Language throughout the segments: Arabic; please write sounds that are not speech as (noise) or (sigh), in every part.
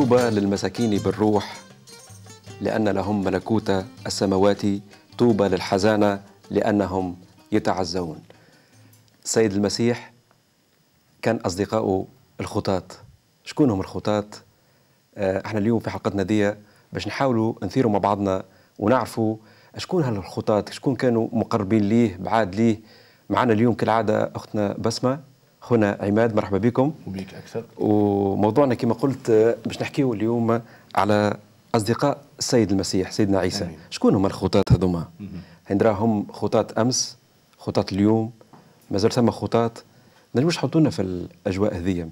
طوبى للمساكين بالروح لأن لهم ملكوت السماوات طوبى للحزانة لأنهم يتعزون. السيد المسيح كان أصدقائه الخطاة. شكون هم الخطاة؟ آه، إحنا اليوم في حلقتنا دي باش نحاولوا نثيروا مع بعضنا ونعرفوا شكون هالخطاة شكون كانوا مقربين ليه بعاد ليه. معنا اليوم كالعادة أختنا بسمة. هنا عماد مرحبا بكم. وبيك أكثر. وموضوعنا كما قلت باش نحكيو اليوم على أصدقاء السيد المسيح سيدنا عيسى. آمين. شكون هما الخطاة هذوما؟ هم خطاة أمس خطاة اليوم مازال ثم خطاة. نجموش حطونا في الأجواء هذيا؟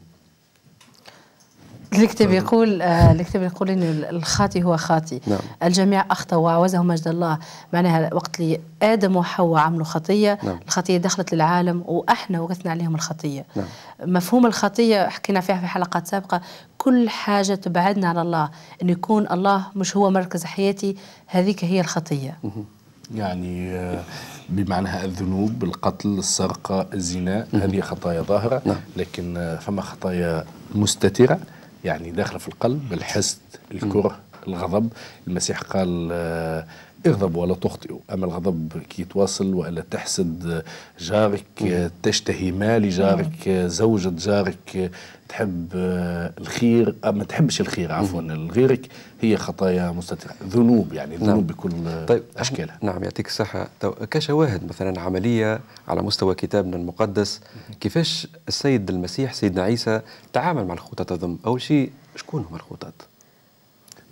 الكتاب يقول آه الكتاب يقول إن الخاطي هو خاطي نعم. الجميع اخطاوا وعوزهم مجد الله. معناها وقت اللي آدم وحواء عملوا خطية نعم. الخطية دخلت للعالم وأحنا ورثنا عليهم الخطية. نعم. مفهوم الخطية حكينا فيها في حلقات سابقة كل حاجة تبعدنا عن الله. إن يكون الله مش هو مركز حياتي هذيك هي الخطية. يعني آه، بمعناها الذنوب القتل السرقة الزنا هذه خطايا ظاهرة. نعم. لكن آه، فما خطايا مستترة. يعني داخلة في القلب الحسد الكره. الغضب. المسيح قال آه، اغضب ولا تخطئوا أما الغضب كي يتواصل وإلا تحسد آه، جارك آه، تشتهي مال جارك آه، زوجة جارك آه، تحب آه، الخير أو ما تحبش الخير عفوا لغيرك هي خطايا مستترة ذنوب يعني ذنوب نعم. بكل آه، طيب أشكالها. نعم يعطيك الصحة. تو- كشواهد مثلا عملية على مستوى كتابنا المقدس كيفاش السيد المسيح سيدنا عيسى تعامل مع الخطاة هذم؟ أول شيء شكون هم الخطاة؟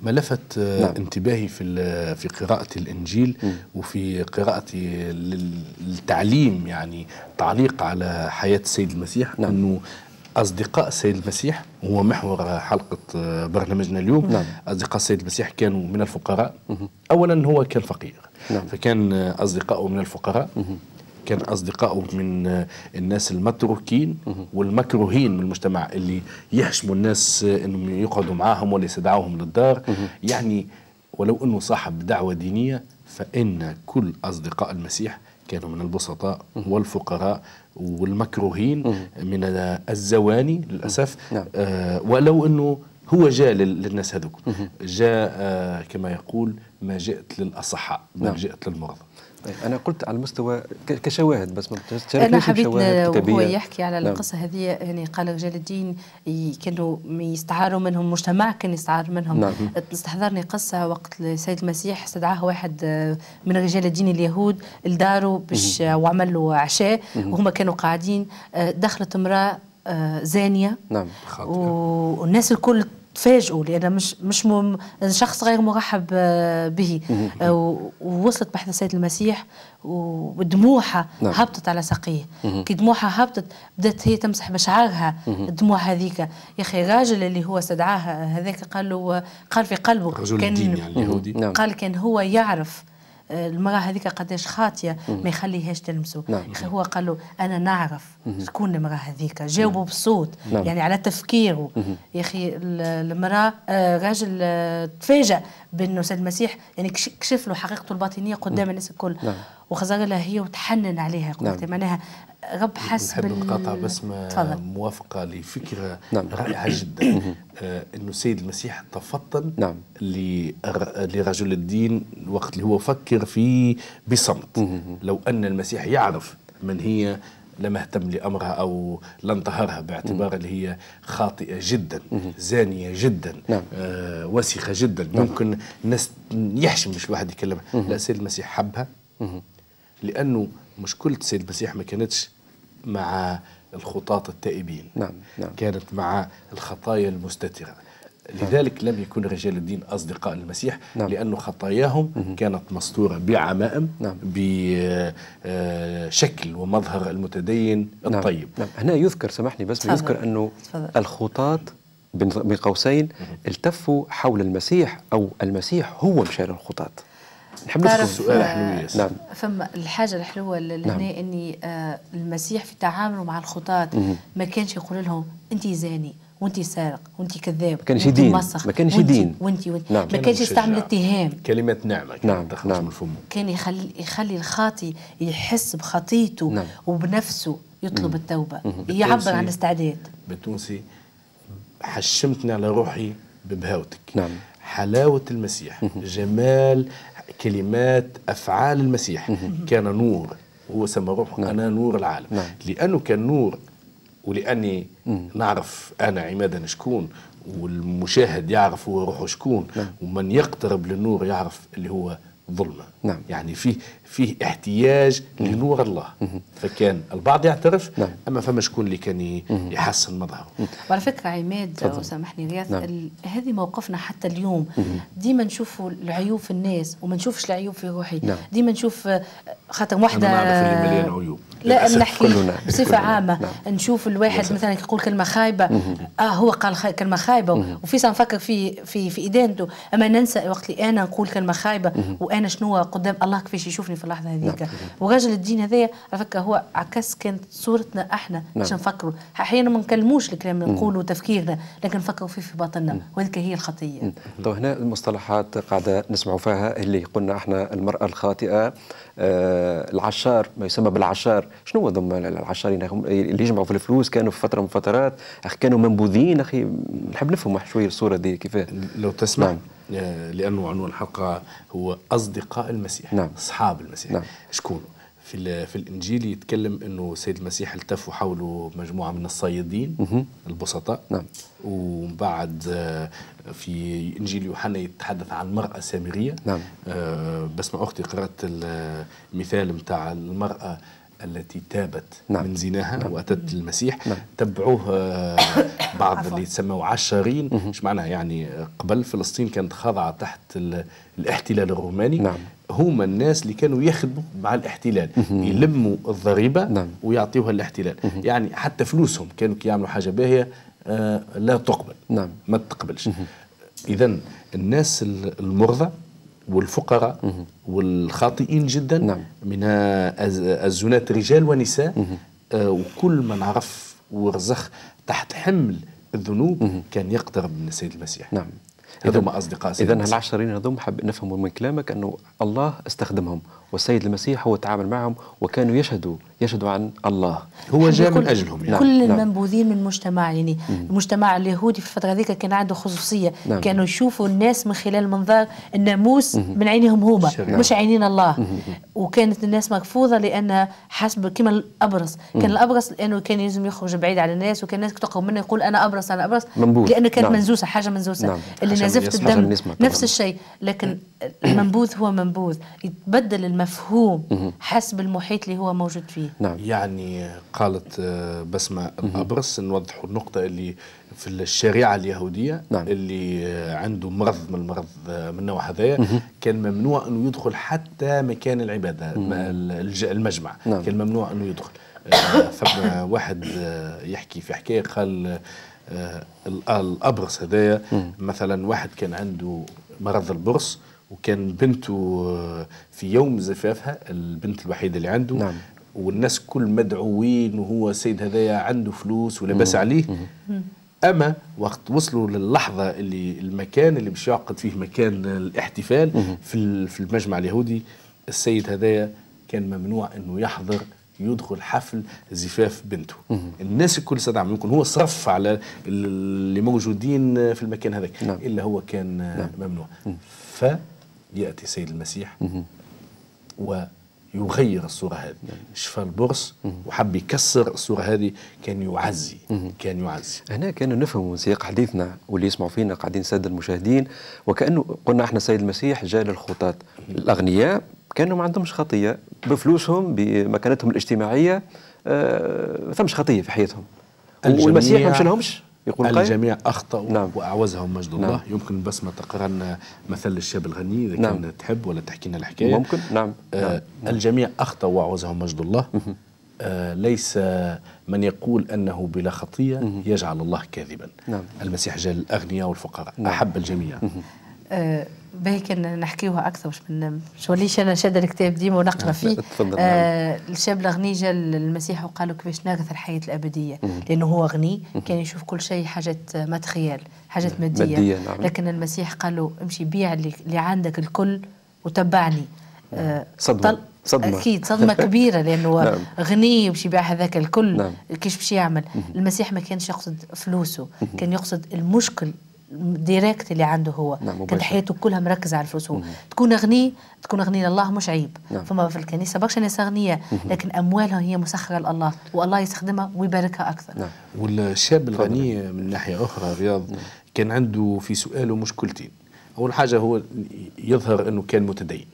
ما لفت آه، نعم. انتباهي في ال- في قراءة الإنجيل وفي قراءتي لل- للتعليم يعني تعليق على حياة السيد المسيح نعم. أنه أصدقاء السيد المسيح هو محور حلقة آه، برنامجنا اليوم نعم. أصدقاء السيد المسيح كانوا من الفقراء أولا هو كان فقير نعم. فكان آه، أصدقائه من الفقراء كان أصدقائه من آه، الناس المتروكين والمكروهين من المجتمع اللي يحشموا الناس آه، أنهم يقعدوا معاهم ولا يستدعوهم للدار. يعني ولو أنه صاحب دعوة دينية فإن كل أصدقاء المسيح كانوا من البسطاء والفقراء والمكروهين من الزواني للأسف. نعم. آه ولو أنه هو جاء لل- للناس هذوك. جاء آه كما يقول ما جئت للأصحاء بل نعم. جئت للمرضى. طيب أنا قلت على المستوى كشواهد بس ما أنا حبيت وهو. يحكي على نعم. القصة هذه يعني قال رجال الدين كانوا يستعاروا منهم المجتمع كان يستعار منهم نعم. استحضرني قصة وقت السيد المسيح استدعاه واحد آه، من رجال الدين اليهود لداره باش آه، وعمل له عشاء وهم كانوا قاعدين آه، دخلت امرأة زانية نعم خاطئة. والناس الكل تفاجئوا لأن مش مش مم شخص غير مرحب آه، به. آه، ووصلت بحث السيد المسيح ودموعها نعم. هبطت على ساقيه. كي دموعها هبطت بدأت هي تمسح بشعرها الدموع هذيك. يا أخي الراجل اللي هو استدعاها هذاك قال له قال في قلبه رجل الدين يعني اليهودي. نعم. قال كان هو يعرف المرأة هذيك قداش خاطية ما يخليهاش تلمسه. نعم. هو قال له أنا نعرف شكون المرأة هذيك. جاوبه بصوت نعم. يعني على تفكيره. يا أخي ال- المرأة آه، راجل آه، تفاجأ. بأنه سيد المسيح يعني كش- كشف له حقيقته الباطنية قدام الناس الكل نعم. وخزر لها هي وتحنن عليها قلت نعم. معناها رب حس نحب بال- نقاطع بس ما تفضل موافقة لفكرة نعم. رائعة (coughs) جدا آه إنه السيد المسيح تفطن نعم. لر- لرجل الدين وقت اللي هو فكر في بصمت لو أن المسيح يعرف من هي لم اهتم لأمرها أو لن طهرها باعتبار اللي هي خاطئة جدا زانية جدا نعم. آه وسخة جدا. ممكن الناس يحشم مش الواحد يكلمها. لا السيد المسيح حبها. لأنه مشكله السيد المسيح ما كانتش مع الخطاة التائبين. نعم، نعم. كانت مع الخطايا المستترة. لذلك لم يكن رجال الدين أصدقاء المسيح نعم. لأن خطاياهم كانت مستورة بعمائم نعم. بشكل ومظهر المتدين نعم. الطيب نعم هنا يذكر سامحني بس تفضل. يذكر أنه تفضل. الخطاة بين قوسين التفوا حول المسيح أو المسيح هو مشاري الخطاة نحب ندخل سؤال آه، حلو ياسر نعم فما الحاجة الحلوة اللي نعم. إني آه المسيح في تعامله مع الخطاة ما كانش يقول لهم انت زاني وانت سارق وانت كذاب كانش وانت يدين. مسخ ما كانش يدين. وانت وانت نعم. ما كان كانش. يستعمل اتهام كلمة نعمة كانت نعم، تخرج نعم. من فمه كان يخلي يخلي الخاطي يحس بخطيته نعم. وبنفسه يطلب التوبة يعبر عن استعداد بتونسي حشمتني على روحي ببهاوتك نعم. حلاوة المسيح جمال كلمات أفعال المسيح كان نور هو سمى روحه أنا نور العالم نعم. لأنه كان نور ولأني نعرف أنا عمادا شكون والمشاهد يعرف هو روحه شكون ومن يقترب للنور يعرف اللي هو ظلمة. نعم. يعني فيه فيه احتياج لنور الله. فكان البعض يعترف نعم. أما فما شكون اللي كان يحسن مظهره. وعلى فكرة عماد تفضل. وسامحني غياث نعم. ال- هذه موقفنا حتى اليوم. ديما نشوفوا العيوب في الناس وما نشوفش العيوب في روحي. نعم. ديما نشوف خاطر وحده أنا نعرف اللي مليان عيوب. لا. نحكي. بصفة. عامة. نعم. نشوف الواحد مثلا يقول كلمة خايبة. آه هو قال خ- كلمة خايبة. وفي نفكر في في في ادانته أما ننسى وقت اللي أنا نقول كلمة خايبة وأنا شنو قدام الله كيفاش يشوفني في اللحظة هذيك. وراجل الدين هذايا على فكره هو عكس كانت صورتنا إحنا. باش نفكروا. أحيانا ما نكلموش الكلام اللي نقولوا تفكيرنا لكن نفكروا فيه في باطننا. وهذيك هي الخطية. تو هنا المصطلحات قاعدة نسمعوا فيها اللي قلنا إحنا المرأة الخاطئة آه العشار ما يسمى بالعشار. شنو هو ضم العشارين هم اللي يجمعوا في الفلوس كانوا في فترة من فترات أخي كانوا منبوذين أخي نحب نفهم شوية الصورة دي كيف لو تسمع نعم. آه، لأنه عنوان الحلقة هو أصدقاء المسيح نعم. أصحاب المسيح نعم. شكون في في الإنجيل يتكلم إنه سيد المسيح التفوا حوله مجموعة من الصيادين البسطاء نعم. ومن بعد آه، في إنجيل يوحنا يتحدث عن مراه سامرية نعم. آه، بسمع أختي قرأت المثال متاع المرأة التي تابت نعم. من زناها نعم. وأتت المسيح نعم. تبعوه آه، (coughs) بعض اللي يتسموا عشارين إيش معناها يعني قبل فلسطين كانت خاضعة تحت ال- الاحتلال الروماني نعم. هما الناس اللي كانوا يخدموا مع الاحتلال يلموا الضريبة نعم. ويعطيوها للاحتلال يعني حتى فلوسهم كانوا كي يعملوا حاجة باهية آه، لا تقبل نعم. ما تقبلش اذا الناس ال- المرضى والفقراء والخاطئين جدا نعم. من الز- الزناة رجال ونساء. آه، وكل من عرف ورزخ تحت حمل الذنوب كان يقترب من السيد المسيح. نعم. هذوما أصدقاء السيد إذا المسيح. هالعشرين هذوم حب نفهموا من كلامك أنه الله استخدمهم والسيد المسيح هو تعامل معهم وكانوا يشهدوا يشهدوا عن الله هو جاء من أجلهم يعني. كل نعم. المنبوذين من المجتمع يعني المجتمع اليهودي في الفترة هذيك كان عنده خصوصية نعم. كانوا يشوفوا الناس من خلال منظار الناموس من عينهم هما شريعة. مش عينين الله وكانت الناس مرفوضه لأن حسب كما الأبرص كان الأبرص لأنه كان لازم يخرج بعيد على الناس وكان الناس تقرب منه يقول أنا أبرص أنا أبرص منبوذ. لأنه كانت نعم. منزوسة حاجة منزوسة نعم. اللي نزفت الدم. نفس الشيء لكن (coughs) المنبوذ هو منبوذ. يتبدل المفهوم حسب المحيط اللي هو موجود فيه. نعم. يعني قالت آه، بسمة الأبرص نوضحوا النقطة اللي في الشريعة اليهودية نعم. اللي آه، عنده مرض من المرض آه، من النوع هذايا. كان ممنوع أنه يدخل حتى مكان العبادة المجمع. نعم. كان ممنوع أنه يدخل. فما واحد يحكي في حكاية قال آه، ال- الأبرص هذايا. مثلا واحد كان عنده مرض البرص وكان بنته آه، في يوم زفافها البنت الوحيدة اللي عنده. نعم. والناس كل مدعوين وهو السيد هذايا عنده فلوس ولبس عليه. أما وقت وصلوا للحظة اللي المكان اللي باش يعقد فيه مكان الاحتفال في ال- في المجمع اليهودي السيد هذايا كان ممنوع إنه يحضر يدخل حفل زفاف بنته. الناس الكل استدعم يمكن هو صرف على ال- اللي موجودين في المكان هذاك نعم. إلا هو كان ممنوع. فيأتي السيد المسيح ويغير الصورة هذه. شفى البرص وحب يكسر الصورة هذه كان يعزي كان يعزي. هنا كانوا نفهموا من سياق حديثنا واللي يسمعوا فينا قاعدين سادة المشاهدين وكأنه قلنا إحنا السيد المسيح جاء للخطاة الأغنياء كانوا ما عندهمش خطية بفلوسهم بمكانتهم الاجتماعية آه، ما ثمش خطية في حياتهم. والمسيح ما مشى لهمش يقول الجميع أخطأوا نعم. وأعوزهم مجد الله. نعم. يمكن بس ما تقرا لنا مثل الشاب الغني إذا نعم. كان تحب ولا تحكي لنا الحكاية. ممكن. نعم. آه الجميع أخطأوا وأعوزهم مجد الله. آه ليس من يقول أنه بلا خطية يجعل الله كاذبا. نعم. المسيح جاء للاغنياء والفقراء. نعم. أحب الجميع. آه باهي كان نحكيوها أكثر باش من مش وليش أنا شاده الكتاب ديما ونقرأ فيه؟ تفضل، آه الشاب الغني جا للمسيح وقال له كيفاش نرث الحياة الأبدية. لأنه هو غني كان يشوف كل شيء حاجات ماتريال حاجات مادية, مادية، نعم. لكن المسيح قال له امشي بيع اللي, عندك الكل وتبعني. آه صدمة. صدمة. أكيد صدمة (laughs) كبيرة لأنه نعم. غني يمشي يبيع هذاك الكل. نعم. كيش باش يعمل؟ المسيح ما كانش يقصد فلوسه كان يقصد المشكل ديريكت اللي عنده هو. نعم، كانت. حياته كلها مركزة على الفلوس هو. تكون غني تكون غني لله مش عيب. نعم. فما في الكنيسة برشا ناس اغنياء لكن اموالهم هي مسخرة لله والله يستخدمها ويباركها أكثر. نعم. والشاب الغني من ناحية أخرى رياض كان عنده في سؤاله مشكلتين. أول حاجة هو يظهر أنه كان متدين.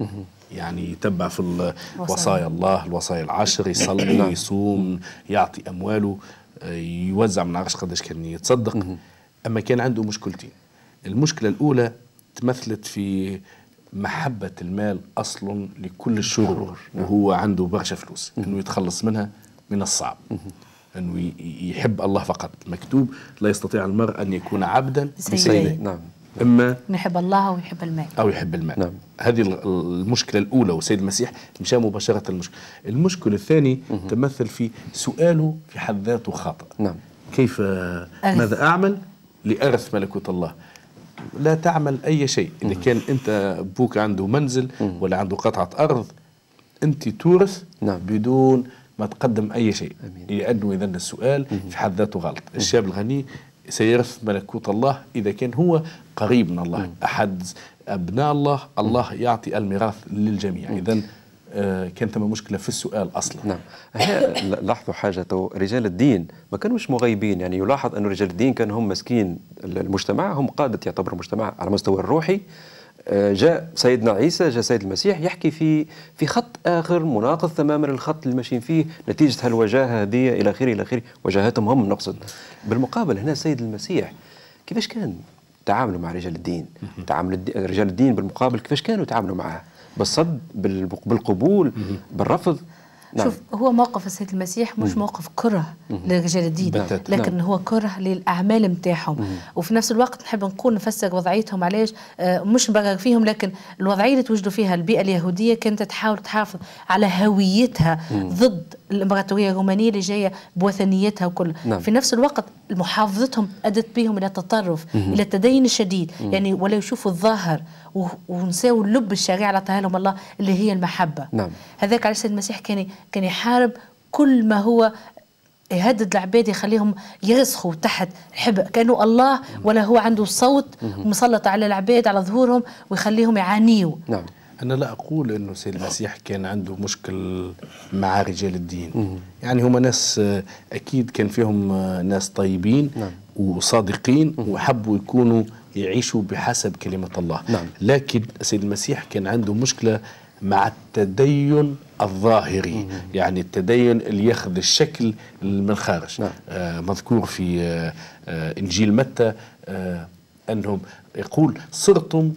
يعني يتبع في وصايا. الله الوصايا العشر (coughs) يصلي يصوم يعطي أمواله يوزع من عرش قداش كان يتصدق. أما كان عنده مشكلتين. المشكلة الأولى تمثلت في محبة المال أصل لكل الشرور وهو عنده برشا فلوس أنه يتخلص منها من الصعب. أنه ي- يحب الله فقط. مكتوب لا يستطيع المرء أن يكون عبدا لسيده. لسيده نعم. إما يحب الله ويحب المال. أو يحب المال. نعم. هذه ال- المشكلة الأولى والسيد المسيح مشى مباشرة المشكلة المشكلة الثاني تمثل في سؤاله في حد ذاته خاطئ نعم. كيف ماذا أعمل؟ لأرث ملكوت الله. لا تعمل أي شيء. إذا كان أنت أبوك عنده منزل ولا عنده قطعة أرض أنت تورث نعم. بدون ما تقدم أي شيء. لأنه إذا السؤال في حد ذاته غلط. الشاب الغني سيرث ملكوت الله. إذا كان هو قريب من الله. أحد أبناء الله الله يعطي الميراث للجميع. إذا آه كان ثم مشكلة في السؤال أصلا. نعم. هي لاحظوا حاجة تو رجال الدين ما كانوش مغيبين. يعني يلاحظ أن رجال الدين كانوا هم مسكين المجتمع هم قادة يعتبر المجتمع على المستوى الروحي. آه، جاء سيدنا عيسى جاء سيد المسيح يحكي في في خط آخر مناقض تماما للخط اللي ماشيين فيه نتيجة هالوجاهة هذه إلى آخره إلى آخره وجاهتهم هم نقصد. بالمقابل هنا سيد المسيح كيفاش كان تعاملوا مع رجال الدين؟ تعامل رجال الدين بالمقابل كيفاش كانوا يتعاملوا معه؟ بالصد بال- بالقبول بالرفض. نعم. شوف هو موقف السيد المسيح مش موقف كره لرجال الدين. لكن نعم. هو كره للأعمال نتاعهم وفي نفس الوقت نحب نقول نفسر وضعيتهم علاش آه، مش نبرر فيهم لكن الوضعية اللي توجدوا فيها البيئة اليهودية كانت تحاول تحافظ على هويتها ضد الإمبراطورية الرومانية اللي جاية بوثنيتها وكل نعم. في نفس الوقت محافظتهم أدت بهم إلى التطرف إلى التدين الشديد يعني ولا يشوفوا الظاهر ونساو اللب الشريعة اللي عطاها لهم الله اللي هي المحبة نعم. هذاك على السيد المسيح كان كان يحارب كل ما هو يهدد العباد يخليهم يرسخوا تحت الحب كانه الله ولا هو عنده صوت مسلط على العباد على ظهورهم ويخليهم يعانيوا. نعم. أنا لا أقول أنه سيد المسيح كان عنده مشكل مع رجال الدين. يعني هم ناس أكيد كان فيهم ناس طيبين نعم. وصادقين وحبوا يكونوا يعيشوا بحسب كلمة الله. نعم. لكن سيد المسيح كان عنده مشكلة مع التدين الظاهري يعني التدين اللي ياخذ الشكل من الخارج نعم. آه مذكور في آه آه إنجيل متى آه أنهم يقول صرتم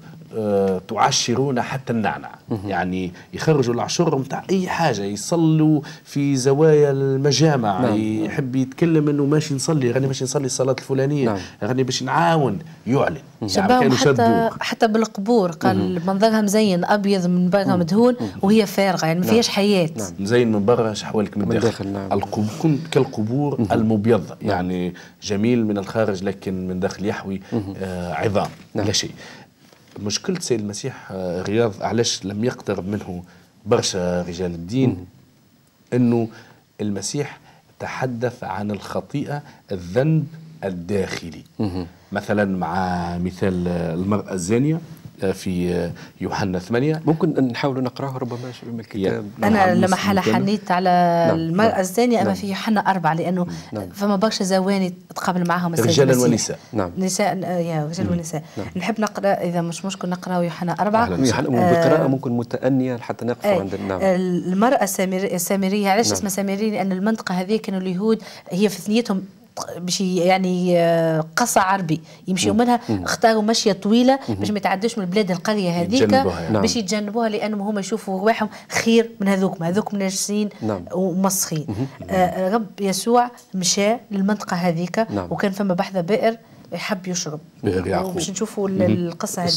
تعشرون حتى النعنع يعني يخرجوا العشر متاع أي حاجة يصلوا في زوايا المجامع نعم. يحب يتكلم أنه ماشي نصلي غني ماشي نصلي الصلاة الفلانية نعم. غني باش نعاون يعلن. يعني شبههم حتى حتى بالقبور قال منظرها مزين أبيض من برا مدهون وهي فارغة يعني ما فيهاش حياة. نعم. مزين من برا شحوالك من داخل، نعم. القب... كنت كالقبور المبيضة يعني جميل من الخارج لكن من داخل يحوي آه عظام نعم. لا شيء. مشكلة سيد المسيح آه رياض علاش لم يقترب منه برشا رجال الدين؟ إنه المسيح تحدث عن الخطيئة الذنب الداخلي. مثلا مع مثال آه، المرأة الزانية آه، في آه، يوحنا 8 ممكن نحاول نقرأه ربما من الكتاب نعم. أنا نعم، لما حال ممكن. حنيت على نعم، المرأة نعم، الزانيه اما نعم. في يوحنا أربعة لأنه نعم. فما برشا زواني تقابل معاهم رجالا. ونساء. نعم. نساء آه، يا رجال ونساء نحب نقرأ إذا مش مشكل نقرأ يوحنا أربعة بقراءة ممكن متأنية حتى نقف أي. عند نعم المرأة السامر- السامرية علاش نعم. اسمها سامرية لأن المنطقة هذه كانوا اليهود هي في ثنيتهم باش يعني آه، قصع عربي. يمشيوا منها اختاروا مشية طويلة باش ما يتعدوش من البلاد القرية هذيك يعني. باش يتجنبوها لأنهم هما يشوفوا رواحهم خير من هذوك هذوك ناجسين نعم. ومسخين آه رب يسوع مشى للمنطقة هذيك نعم. وكان فما بحذا بئر يحب يشرب. باش نشوفوا ال- القصة هذه.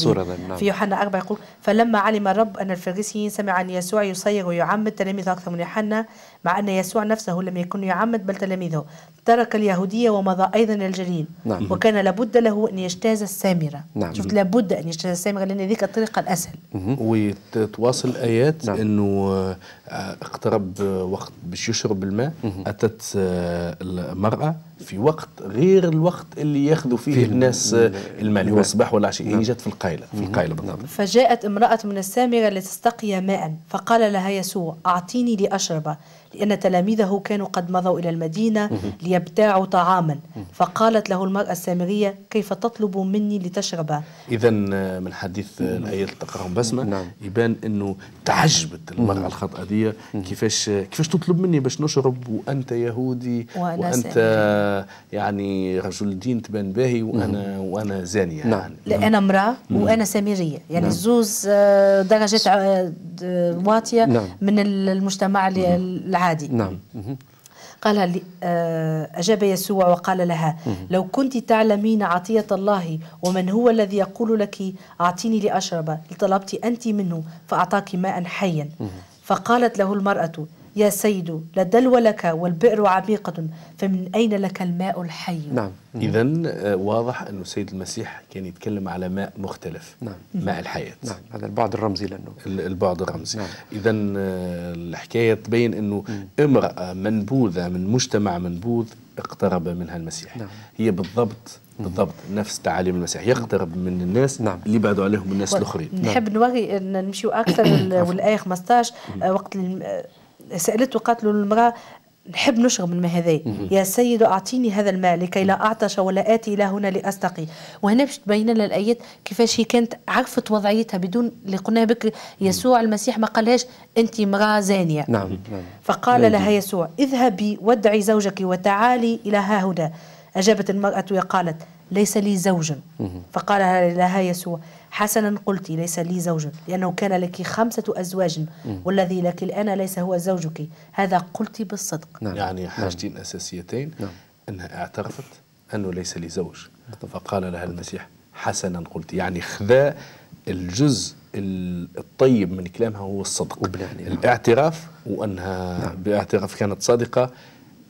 نعم. في يوحنا أربعة يقول فلما علم الرب أن الفريسيين سمع عن يسوع يصير ويعمد تلاميذه أكثر من يوحنا مع أن يسوع نفسه لم يكن يعمد بل تلاميذه. ترك اليهودية ومضى أيضا الجليل. نعم. وكان لابد له أن يجتاز السامرة. نعم. شفت لابد أن يجتاز السامرة لأن ذيك الطريقة الأسهل. وتتواصل ايات نعم. إنه آه، اقترب آه، وقت باش يشرب الماء. أتت آه، المرأة في وقت غير الوقت اللي ياخذوا فيه, فيه الناس ال- المال هو. الصباح ولا العشاء نعم. هي جت في القايلة في القايله بالضبط. فجاءت امرأة من السامرة لتستقي ماء فقال لها يسوع أعطيني لأشرب لأن تلاميذه كانوا قد مضوا إلى المدينة ليبتاعوا طعاما. فقالت له المرأة السامرية كيف تطلب مني لتشرب؟ اذا من حديث الأية اللي تقرأهم بسمه نعم. يبان إنه تعجبت المرأة الخطأ دي. كيفاش كيفاش تطلب مني باش نشرب؟ وأنت يهودي وأنا وأنت يعني رجل دين تبان باهي وأنا وأنا زانيه نعم. يعني. لا أنا امرأة وأنا سامرية يعني زوز آه، درجات د- واطية نعم. من المجتمع العادي. نعم. قال لي آه، أجاب يسوع وقال لها لو كنت تعلمين عطية الله ومن هو الذي يقول لك أعطيني لأشرب لطلبت أنت منه فأعطاك ماء حيا. فقالت له المرأة يا سيد لا دلو لك والبئر عميقة فمن أين لك الماء الحي؟ نعم. اذا واضح أنه السيد المسيح كان يتكلم على ماء مختلف. نعم. ماء الحياة. نعم. هذا البعد الرمزي لأنه. ال- البعد الرمزي. نعم. اذا الحكاية تبين أنه امرأة منبوذة من مجتمع منبوذ اقترب منها المسيح. نعم. هي بالضبط بالضبط نفس تعاليم المسيح. يقترب من الناس نعم. اللي بعدوا عليهم الناس الأخرين. نحب نوري إن نمشيو أكثر (coughs) وال- والآية 15 آه، وقت آه، سألته قالت له المرأة نحب نشرب الماء هذا يا سيد أعطيني هذا الماء لكي لا أعطش ولا آتي إلى هنا لأستقي. وهنا باش تبين لنا الآيات كيفاش هي كانت عرفت وضعيتها بدون اللي قلناها بكري يسوع المسيح ما قالهاش أنت امرأة زانية. نعم نعم. فقال لها يسوع اذهبي وادعي زوجك وتعالي إلى ها هنا. أجابت المرأة وقالت ليس لي زوج. فقال لها يسوع حسنا قلت ليس لي زوج لأنه كان لك خمسة أزواج والذي لك الآن ليس هو زوجك. هذا قلت بالصدق. نعم. يعني حاجتين أساسيتين. نعم. أنها اعترفت أنه ليس لي زوج. فقال لها المسيح حسنا قلت. يعني خذا الجزء ال- الطيب من كلامها هو الصدق. وبنعني، نعم. الاعتراف وأنها باعتراف كانت صادقة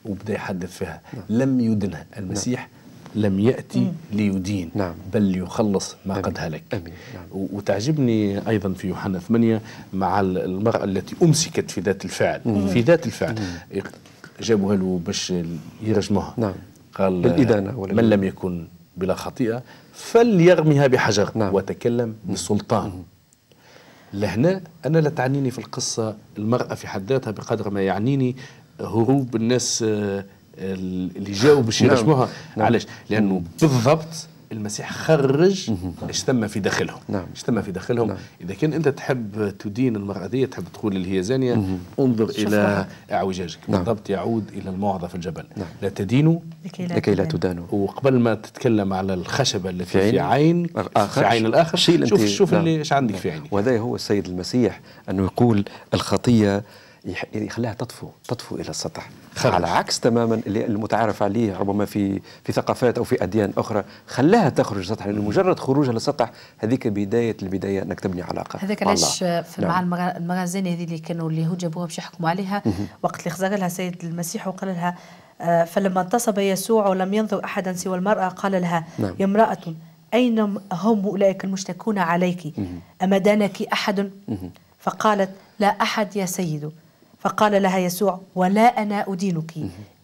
وبدأ يحدث فيها. لم يدنها المسيح لم يأتي ليدين نعم. بل ليخلص ما آمين. قد هلك آمين. نعم. وتعجبني أيضا في يوحنا 8 مع ال- المرأة التي أمسكت في ذات الفعل في ذات الفعل جابوها له باش يرجموها نعم. قال بالإدانة ولا من لم يكن بلا خطيئة فليرميها بحجر نعم. وتكلم بسلطان لهنا أنا لا تعنيني في القصة المرأة في حد ذاتها بقدر ما يعنيني هروب الناس آه، اللي جاوا باش نعم. يرجموها نعم. علاش؟ لأنه بالضبط المسيح خرج إيش تم في داخلهم نعم. إيش تم في داخلهم نعم. إذا كان أنت تحب تدين المرأة ذي تحب تقول اللي هي زانيه انظر شوف إلى. أعوجاجك نعم. بالضبط يعود إلى الموعظة في الجبل نعم. لا تدينوا لكي لا. تدانوا وقبل ما تتكلم على الخشبة التي في في عين عين آخر. في عين الآخر شوف شوف نعم. اللي إيش عندك في عيني وهذا هو السيد المسيح أنه يقول الخطية يح- يخليها تطفو تطفو إلى السطح. خرج. على عكس تماما اللي المتعارف عليه ربما في في ثقافات أو في أديان أخرى خلاها تخرج للسطح لأن مجرد خروجها للسطح هذيك بداية البداية أنك تبني علاقة هذاك علاش نعم. مع المغا- المغازين هذه اللي كانوا اليهود جابوها باش يحكموا عليها وقت اللي خزر لها سيد المسيح وقال لها آه، فلما انتصب يسوع ولم ينظر احدا سوى المرأة قال لها نعم. يا امرأة أين هم أولئك المشتكون عليك؟ اما دانك أحد؟ فقالت لا أحد يا سيد. فقال لها يسوع ولا أنا أدينك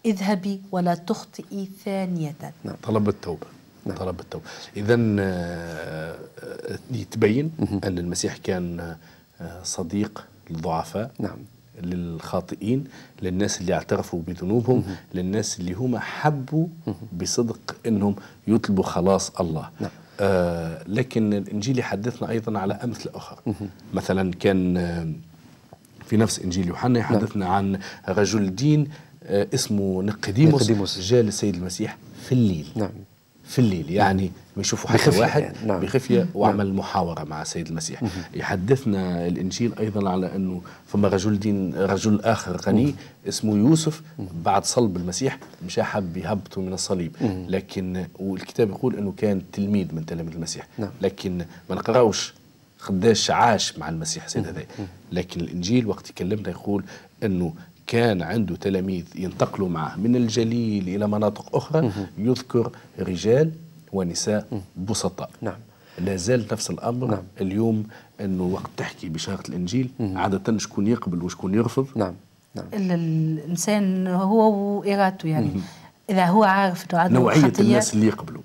اذهبي ولا تخطئي ثانية. طلب التوبة. نعم. طلب التوبة. اذا يتبين أن المسيح كان آه، صديق للضعفاء نعم. للخاطئين للناس اللي اعترفوا بذنوبهم للناس اللي هم حبوا بصدق إنهم يطلبوا خلاص الله. نعم. آه لكن الإنجيل يحدثنا أيضا على أمثلة أخرى. مثلا كان آه، في نفس إنجيل يوحنا يحدثنا عن رجل دين آه، اسمه نقديموس نقديموس. جاء للسيد المسيح في الليل. نعم. في الليل يعني ما يشوفوا حتى واحد يعني، نعم. بخفية وعمل محاورة مع السيد المسيح. يحدثنا الإنجيل أيضا على أنه فما رجل دين رجل آخر غني اسمه يوسف بعد صلب المسيح مش حب يهبطه من الصليب. لكن والكتاب يقول أنه كان تلميذ من تلاميذ المسيح. نعم. لكن ما نقراوش قداش عاش مع المسيح سيد هذا لكن الإنجيل وقت يكلمنا يقول أنه كان عنده تلاميذ ينتقلوا معه من الجليل إلى مناطق أخرى يذكر رجال ونساء بسطاء. نعم. لا زال نفس الأمر نعم. اليوم أنه وقت تحكي بشارة الإنجيل عادة شكون يقبل وشكون يرفض. نعم. نعم. ال- الإنسان هو وإرادته يعني. إذا هو عارف إنه عنده نوعية الناس اللي يقبلوا.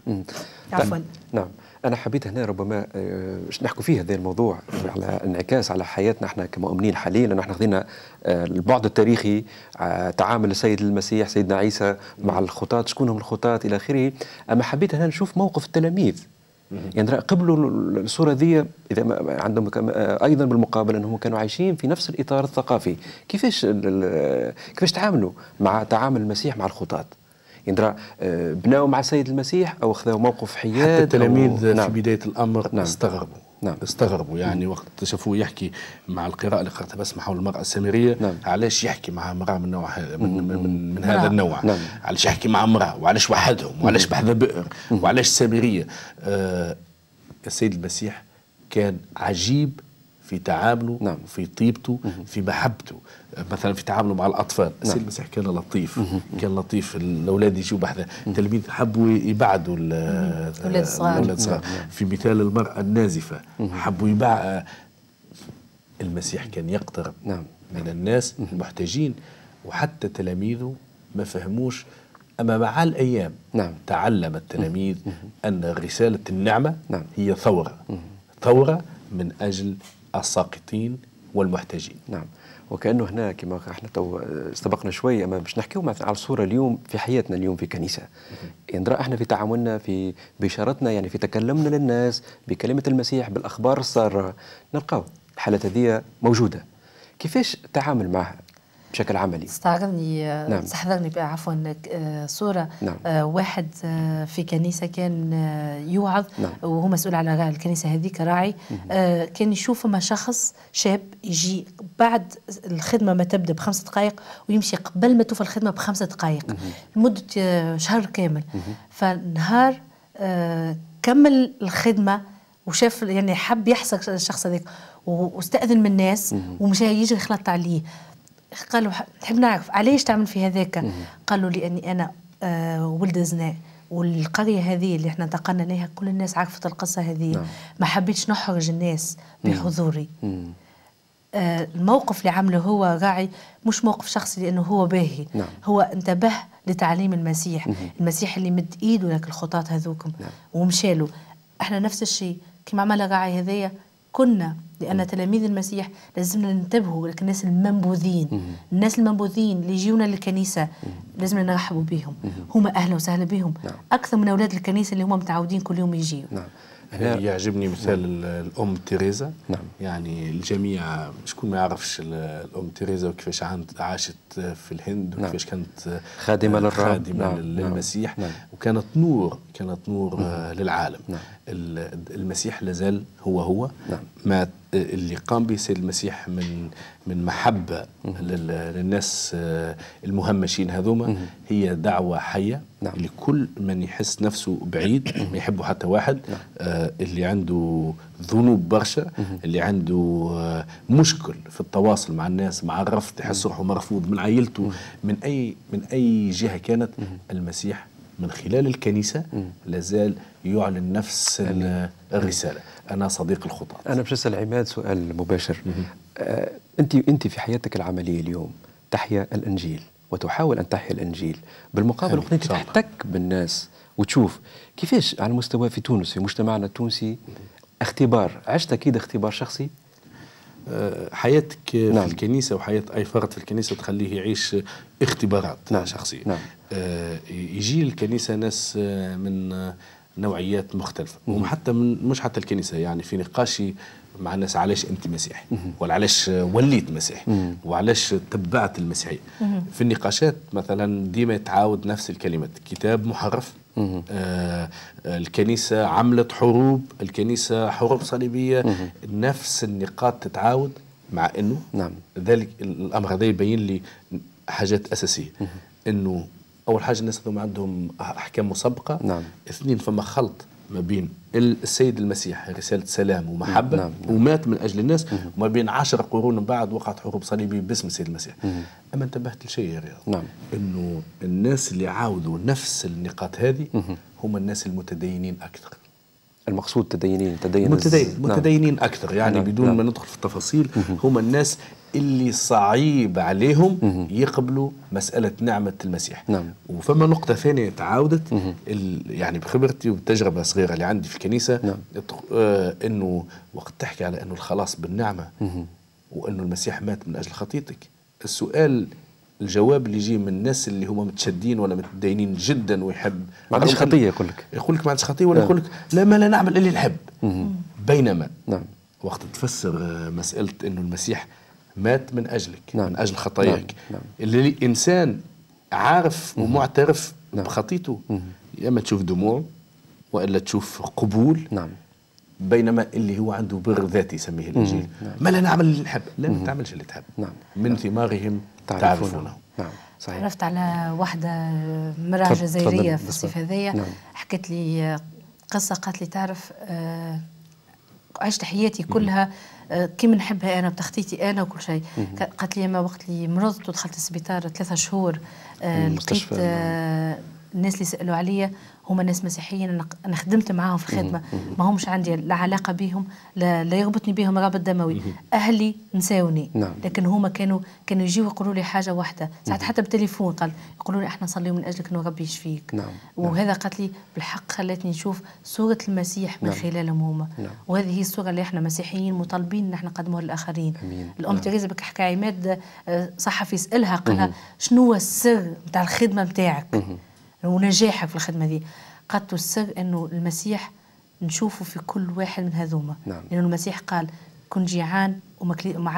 عفوا. نعم. أنا حبيت هنا ربما آه، باش نحكوا فيه هذا الموضوع على انعكاس على حياتنا إحنا كمؤمنين حاليا. لأنه إحنا خذينا آه، البعد التاريخي آه، تعامل السيد المسيح سيدنا عيسى مع الخطاة شكون هم الخطاة إلى آخره. أما حبيت هنا نشوف موقف التلاميذ. يعني قبلوا الصورة ذي إذا ما- عندهم آه، أيضا بالمقابل أنهم كانوا عايشين في نفس الإطار الثقافي. كيفاش كيفاش تعاملوا مع تعامل المسيح مع الخطاة؟ يعني ترى آه، بناوا مع السيد المسيح أو أخذوا موقف حياد حتى التلاميذ أو- في نعم. بداية الأمر نعم. استغربوا نعم. استغربوا يعني وقت شافوه يحكي مع القراءة اللي قرأتها بس حول المرأة السامرية نعم. علاش يحكي مع امرأة من نوع هذا من, من, من, من نعم. هذا النوع نعم. علاش يحكي مع امرأة وعلاش وحدهم وعلاش بحذا بئر وعلاش سامرية آه السيد المسيح كان عجيب في تعامله نعم. في طيبته في محبته. مثلا في تعامله مع الأطفال. السيد المسيح كان لطيف. كان لطيف. الأولاد يجوا بحذا التلاميذ حبوا يبعدوا ال- الأولاد الصغار. الأولاد الصغار في مثال المرأة النازفة. حبوا يباع المسيح كان يقترب نعم. من الناس المحتاجين وحتى تلاميذه ما فهموش. أما مع الأيام نعم. تعلم التلاميذ أن رسالة النعمة نعم. هي ثورة. ثورة من أجل الساقطين والمحتاجين. نعم. وكأنه هنا كما إحنا تو استبقنا شوي أما باش نحكيو مثلا على الصورة اليوم في حياتنا اليوم في كنيسة. نرى إحنا في تعاملنا في بشارتنا يعني في تكلمنا للناس بكلمة المسيح بالأخبار السارة نلقاو الحالات هذه موجودة. كيفاش التعامل معها؟ بشكل عملي استعرضني نعم. نعم. استحضرني عفوا آه، صورة نعم. آه، واحد آه، في كنيسة كان آه، يوعظ نعم. وهو مسؤول على الكنيسة هذيك راعي آه، كان يشوف ما شخص شاب يجي بعد الخدمة ما تبدأ بخمس دقائق ويمشي قبل ما توفى الخدمة بخمس دقائق لمدة آه، شهر كامل فنهار آه، كمل الخدمة وشاف يعني حب يحسك الشخص هذاك واستأذن من الناس ومشى يجري خلط عليه قالوا نحب نعرف علاش تعمل في هذاك؟ قالوا لأني أنا آه ولد زنا والقرية هذه اللي إحنا انتقلنا لها كل الناس عرفت القصة هذه. نعم. ما حبيتش نحرج الناس بحضوري. مم. آه الموقف اللي عمله هو راعي مش موقف شخصي لأنه هو باهي. نعم. هو انتبه لتعليم المسيح. المسيح اللي مد إيده لك الخطاة هذوكم. نعم. ومشالوا إحنا نفس الشيء. كما عمل الراعي هذايا كنا لأن تلاميذ المسيح لازمنا ننتبهوا لك الناس المنبوذين الناس المنبوذين اللي يجيونا للكنيسة لازمنا نرحبوا بهم هما أهلا وسهلا بهم نعم. أكثر من أولاد الكنيسة اللي هم متعودين كل يوم يجيوا نعم هنا يعجبني مثال ال- الأم تيريزا نعم. يعني الجميع شكون ما يعرفش ال- الأم تيريزا وكيفاش عاشت في الهند نعم. وكيفاش كانت خادمة للرب. خادمة نعم. لل- نعم. للمسيح نعم. وكانت نور كانت نور آه، للعالم نعم. ال- المسيح لازال هو هو. نعم. ما اللي قام به السيد المسيح من من محبة لل- للناس آه، المهمشين هذوما هي دعوة حية نعم. لكل من يحس نفسه بعيد ما يحبه حتى واحد آه اللي عنده ذنوب برشا اللي عنده آه مشكل في التواصل مع الناس مع الرفض يحس روحه مرفوض من عائلته من اي من أي جهة كانت المسيح من خلال الكنيسة لازال يعلن نفس ال- الرسالة. أنا صديق الخطاه أنا باش أسأل عماد سؤال مباشر. آه أنت أنت في حياتك العملية اليوم تحيا الإنجيل وتحاول أن تحيا الإنجيل بالمقابل وقت أنت. تحتك بالناس وتشوف كيفاش على المستوى في تونس في مجتمعنا التونسي اختبار عشت أكيد اختبار شخصي؟ آه، حياتك نعم. في الكنيسة وحياة أي فرد في الكنيسة تخليه يعيش اختبارات نعم. شخصية. نعم. آه، يجي الكنيسة ناس آه، من نوعيات مختلفة. وحتى من مش حتى الكنيسة يعني في نقاشي مع الناس علاش أنت مسيحي؟ ولا علاش وليت مسيحي؟ وعلاش تبعت المسيحية؟ في النقاشات مثلا ديما يتعاود نفس الكلمات كتاب محرف آه الكنيسة عملت حروب الكنيسة حروب صليبية نفس النقاط تتعاود مع إنه نعم. ذلك الأمر هذا يبين لي حاجات أساسية. إنه أول حاجة الناس هذوما عندهم أحكام مسبقة. نعم. اثنين فما خلط ما بين السيد المسيح رسالة سلام ومحبة نعم، نعم. ومات من أجل الناس وما بين عشر قرون من بعد وقعت حروب صليبية باسم السيد المسيح. أما انتبهت لشيء يا رياض؟ نعم. أنه الناس اللي عاودوا نفس النقاط هذه هم الناس المتدينين أكثر. المقصود تدينين تدين متدين نعم. متدينين أكثر يعني نعم، بدون نعم. ما ندخل في التفاصيل هم الناس اللي صعيب عليهم يقبلوا مسألة نعمة المسيح نعم. وفما نقطة ثانية تعاودت ال- يعني بخبرتي وبالتجربه الصغيره اللي عندي في الكنيسة نعم. آه إنه وقت تحكي على إنه الخلاص بالنعمة وإنه المسيح مات من أجل خطيتك السؤال الجواب اللي يجي من الناس اللي هم متشدين ولا متدينين جدا ويحب. ما عنديش خطية يقول لك. يقول لك ما عندش خطية ولا نعم. يقول لك لا ما لا نعمل اللي نحب. بينما نعم. وقت تفسر آه، مسألة أنه المسيح مات من أجلك نعم. من أجل خطاياك. نعم. نعم. اللي الإنسان عارف ومعترف نعم. بخطيته. يا إما تشوف دموع وإلا تشوف قبول. نعم. بينما اللي هو عنده بر ذاتي يسميه الإنجيل. ما لا نعمل اللي نحب. لا ما تعملش اللي تحب. نعم. من ثمارهم تعرفونه. نعم صحيح. عرفت على واحدة مرأة جزائرية في. الصيف هذايا نعم. حكت لي قصة قالت لي تعرف آه، عشت حياتي كلها آه، كيما نحبها أنا بتخطيتي أنا وكل شيء. قالت لي ما وقت اللي مرضت ودخلت السبيطار ثلاثة شهور آه، لقيت المستشفى، آه، الناس اللي سألوا عليا هما ناس مسيحيين أنا خدمت معاهم في الخدمه ما همش عندي لا علاقة بهم لا, لا يربطني بهم رابط دموي. أهلي نساوني. نعم. لكن هما كانوا كانوا يجيوا يقولوا لي حاجة واحدة. ساعات حتى بالتليفون قال يقولوا لي إحنا نصلي من أجلك إنه ربي يشفيك. نعم. وهذا قالت لي بالحق خلتني نشوف صورة المسيح من نعم. خلالهم هما. نعم. وهذه هي الصورة اللي إحنا مسيحيين مطالبين إن إحنا نقدموها للآخرين. أمين. الأم نعم. تريزا بك حكى عماد آه، صحفي يسألها قال لها شنو هو السر نتاع الخدمة نتاعك ونجاحك في الخدمة دي. له السر إنه المسيح نشوفه في كل واحد من هذوما. نعم. لأنه المسيح قال كنت جيعان وما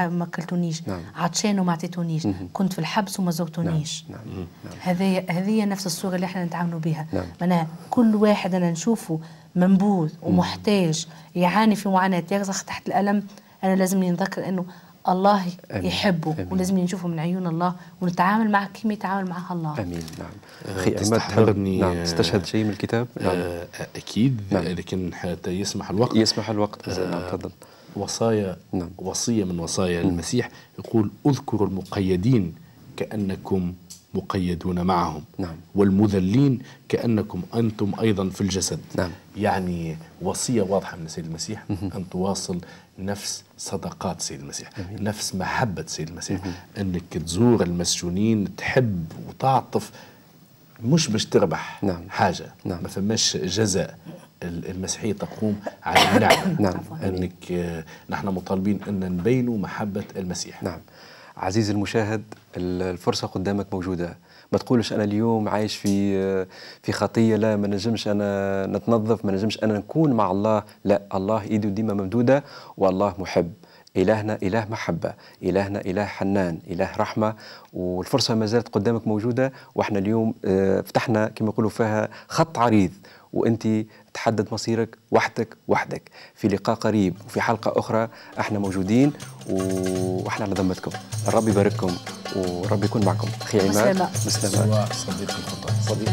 ما أكلتونيش. نعم. عطشان وما عطيتونيش كنت في الحبس وما زرتونيش. نعم. نعم. هذه هذه نفس الصورة اللي إحنا نتعاملوا بها نعم. معناها كل واحد أنا نشوفه منبوذ ومحتاج يعاني في معاناة يرزخ تحت الألم. أنا لازمني نذكر إنه الله. يحبه آمين. ولازم نشوفه من عيون الله ونتعامل معه كما يتعامل معها الله آمين نعم آه، أخي تستحضرني، نعم آه، تستشهد شيء من الكتاب نعم آه أكيد نعم. لكن حتى يسمح الوقت يسمح الوقت نعم تفضل وصايا نعم. وصية من وصايا المسيح يقول أذكروا المقيدين كأنكم مقيدون معهم نعم. والمذلين كأنكم أنتم أيضا في الجسد نعم. يعني وصية واضحة من السيد المسيح أن تواصل نفس صدقات السيد المسيح نفس محبة السيد المسيح أنك تزور المسجونين تحب وتعطف مش باش تربح نعم. حاجة نعم. ما فماش جزاء ال- المسيحية تقوم على النعمة نعم. أنك آه، نحن مطالبين أن نبينوا محبة المسيح نعم عزيزي المشاهد ال- الفرصة قدامك موجودة. ما تقولش أنا اليوم عايش في في خطية لا ما نجمش أنا نتنظف ما نجمش أنا نكون مع الله. لا الله إيده ديما ممدودة والله محب. إلهنا إله محبة إلهنا إله حنان إله رحمة والفرصة ما زالت قدامك موجودة وإحنا اليوم آه، فتحنا كما يقولوا فيها خط عريض وأنت تحدد مصيرك وحدك وحدك. في لقاء قريب وفي حلقة أخرى إحنا موجودين وإحنا على ذمتكم الرب يبارككم ورب يكون معكم. أخي عماد. مسلمة. مسلمة. صديق الخطأ صديق